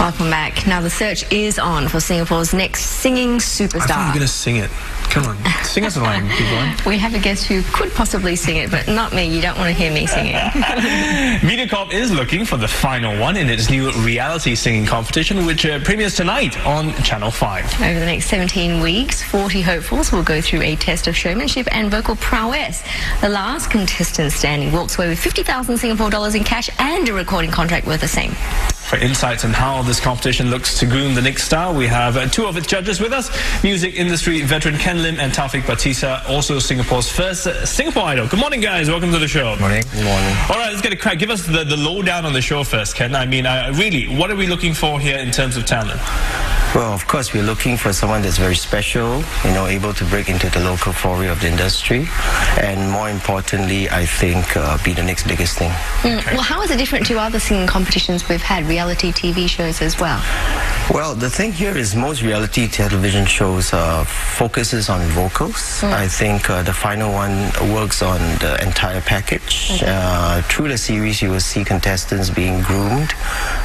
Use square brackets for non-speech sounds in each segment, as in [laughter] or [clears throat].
Welcome back. Now the search is on for Singapore's next singing I thought you were going to sing it. Come on, sing us a line, people. We have a guest who could possibly sing it, but not me. You don't want to hear me sing it. [laughs] MediaCorp is looking for the final one in its new reality singing competition, which uh, premieres tonight on Channel 5. Over the next 17 weeks, 40 hopefuls will go through a test of showmanship and vocal prowess. The last contestant standing walks away with 50,000 Singapore dollars in cash and a recording contract worth the same. For insights on how this competition looks to groom the next star, we have uh, two of its judges with us. Music industry veteran Ken Lim and Taufik Batisah, also Singapore's first uh, Singapore Idol. Good morning, guys. Welcome to the show. Morning. Good morning. All right, let's get a crack. Give us the, the lowdown on the show first, Ken. I mean, uh, really, what are we looking for here in terms of talent? Well, of course, we're looking for someone that's very special, you know, able to break into the local foray of the industry, and more importantly, I think uh, be the next biggest thing. Mm, Well, how is it different to other singing competitions we've had, reality TV shows as well? Well, the thing here is most reality television shows uh, focuses on vocals. I think uh, the final one works on the entire package. Uh, through the series, you will see contestants being groomed,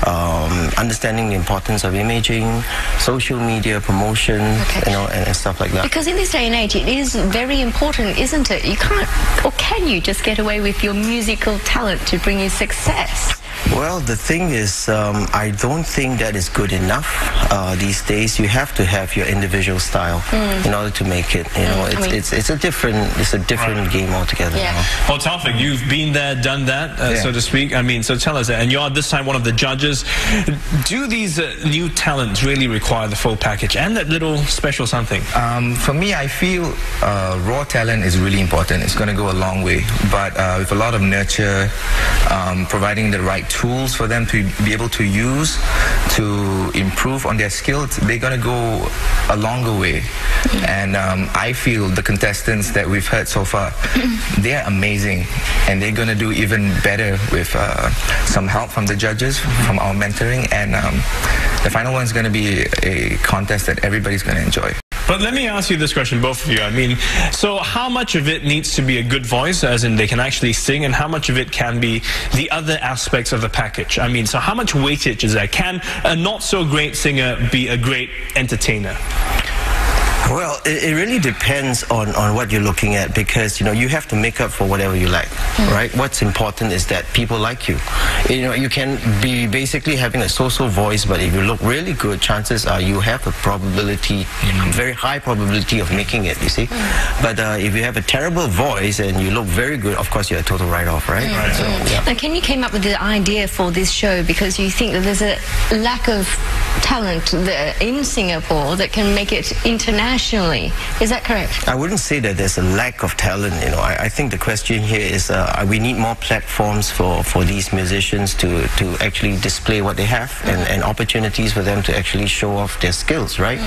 um, understanding the importance of imaging, social media promotion, Okay. you know, and, and stuff like that. Because in this day and age, it is very important, isn't it? You can't, or can you just get away with your musical talent to bring you success? Well, the thing is, um, I don't think that is good enough uh, these days. You have to have your individual style in order to make it. You know, Mm, I it's, mean- it's it's a different it's a different game altogether. Yeah. now. Well, Taufik, you've been there, done that, uh, Yeah. so to speak. I mean, so tell us. And you're this time one of the judges. Do these uh, new talents really require the full package and that little special something? Um, for me, I feel uh, raw talent is really important. It's going to go a long way. But uh, with a lot of nurture, um, providing the right tools for them to be able to use to improve on their skills, they're going to go a longer way. And um, I feel the contestants that we've heard so far, [clears throat] they're amazing. And they're going to do even better with uh, some help from the judges, from our mentoring. And um, the final one is going to be a contest that everybody's going to enjoy. But let me ask you this question, both of you. I mean, so how much of it needs to be a good voice, as in they can actually sing, and how much of it can be the other aspects of the package? I mean, so how much weightage is there? Can a not so great singer be a great entertainer? Well, it, it really depends on, on what you're looking at because you know you have to make up for whatever you like, mm. right? What's important is that people like you. You know, you can be basically having a so-so voice, but if you look really good, chances are you have a probability, mm. very high probability of making it. You see, mm. but uh, if you have a terrible voice and you look very good, of course you're a total write-off, right? So, yeah. Now, Ken you came up with the idea for this show because you think that there's a lack of talent there in Singapore that can make it internationally? Is that correct? I wouldn't say that there's a lack of talent. You know, I, I think the question here is uh, we need more platforms for, for these musicians to, to actually display what they have and, and opportunities for them to actually show off their skills, right?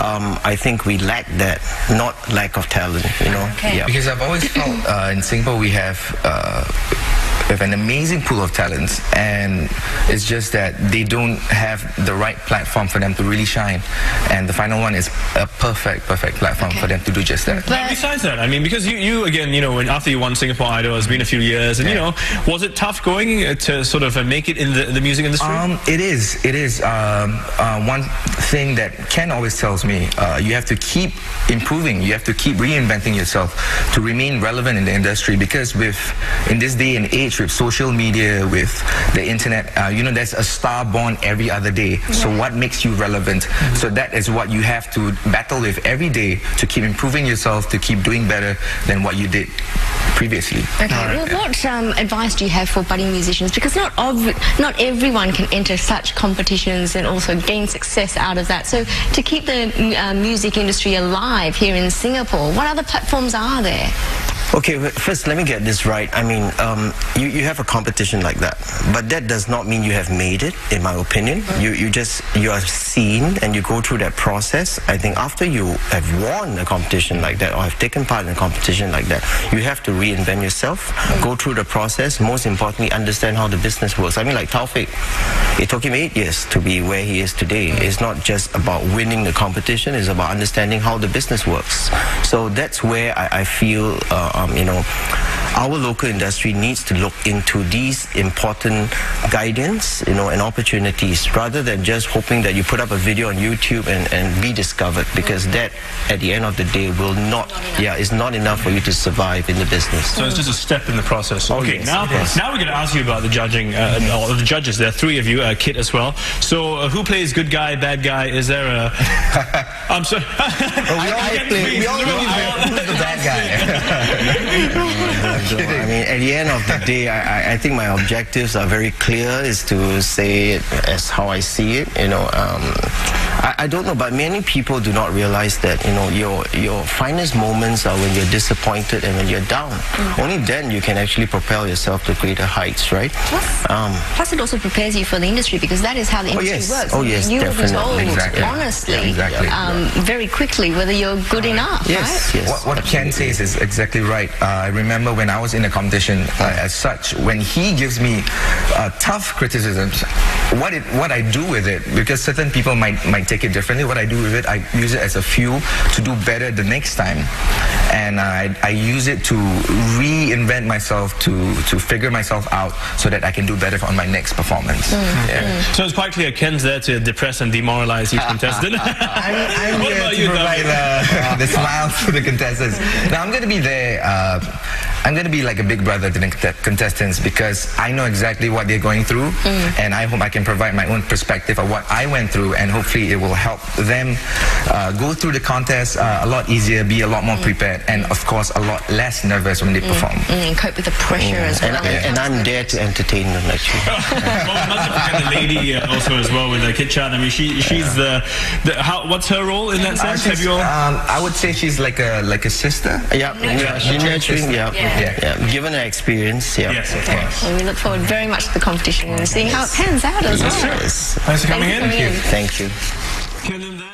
Um, I think we lack that, not lack of talent. You know, Okay. yeah. Because I've always felt uh, in Singapore we have uh, we have an amazing pool of talents, and it's just that they don't have the right platform for them to really shine. And the final one is a perfect, perfect platform for them to do just that. Now, besides that, I mean, because you, you again, you know, when after you won Singapore Idol, it's been a few years, and you know, was it tough going uh, to sort of uh, make it in the, the music industry? Um, it is. It is. Um, uh, one thing that Ken always tells me, uh, you have to keep improving. You have to keep reinventing yourself to remain relevant in the industry. Because with in this day and age, with social media, with the internet, uh, you know, there's a star born every other day. So what makes you relevant? So that is what you have to battle with every day to keep improving yourself, to keep doing better than what you did previously. Okay. Well, what um, advice do you have for budding musicians? Because not not everyone can enter such competitions and also gain success out of that. So to keep the uh, music industry alive here in Singapore, what other platforms are there? Okay, first let me get this right. I mean, um, you, you have a competition like that, but that does not mean you have made it, in my opinion. You, you just, you are seen and you go through that process. I think after you have won a competition like that or have taken part in a competition like that, you have to reinvent yourself, go through the process, most importantly, understand how the business works. I mean, like Taufik, it took him eight years to be where he is today. It's not just about winning the competition, it's about understanding how the business works. So that's where I, I feel, uh, um, you know, our local industry needs to look into these important guidance, you know, and opportunities rather than just hoping that you put up a video on YouTube and, and be discovered because that, at the end of the day, will not, yeah, is not enough for you to survive in the business. So it's just a step in the process. okay, yes, now it is. now we're going to ask you about the judging, uh, and all of the judges. There are three of you, uh, Kit as well. So uh, who plays good guy, bad guy? Is there a? [laughs] I'm sorry. we all play- we all know who's who's the bad guy. [laughs] [laughs] I mean, at the end of the day, I, I- think my objectives are very clear. Is to say it as how I see it. You know, um, I, I don't know, but many people do not realize that. You know, your your finest moments are when you're disappointed and when you're down. Only then you can actually propel yourself to greater heights, right? Um, Plus, it also prepares you for the industry because that is how the Oh, industry yes. works. Oh, yes, you will be definitely. told Exactly. honestly, Yeah, exactly. um, very quickly whether you're good enough. yes, right? yes. What, what Ken says is exactly right. Uh, I remember when I was in a competition uh, as such, when he gives me uh, tough criticisms, what it, what I do with it, because certain people might might take it differently. What I do with it, I use it as a fuel to do better the next time, and I, I use it to reinvent myself, to to figure myself out, so that I can do better on my next performance. Yeah. so it's quite clear Ken's there to depress and demoralize each contestant. [laughs] I'm, I'm What here about to you, provide uh, [laughs] the smiles to the contestants. Now I'm going to be there. Uh, I'm going to be like a big brother to the contestants because I know exactly what they're going through, and I hope I can provide my own perspective of what I went through, and hopefully it will help them uh, go through the contest uh, a lot easier, be a lot more prepared, and of course a lot less nervous when they perform. Mm, and cope with the pressure as well. and, and I'm there to entertain them actually. [laughs] well, not to forget the lady uh, also as well with the Kit Chan. I mean, she she's the, the how, what's her role in that Uh, sense? Have you all? um, I would say she's like a like a sister. Yeah, yeah, she nurturing, yeah, Yeah. Yeah, Given our experience, yeah. yes, of Okay. course. Well, we look forward very much to the competition and seeing how it pans out as well. Yes. Thanks for coming Thank you in. for coming in. Thank you. Ken in there.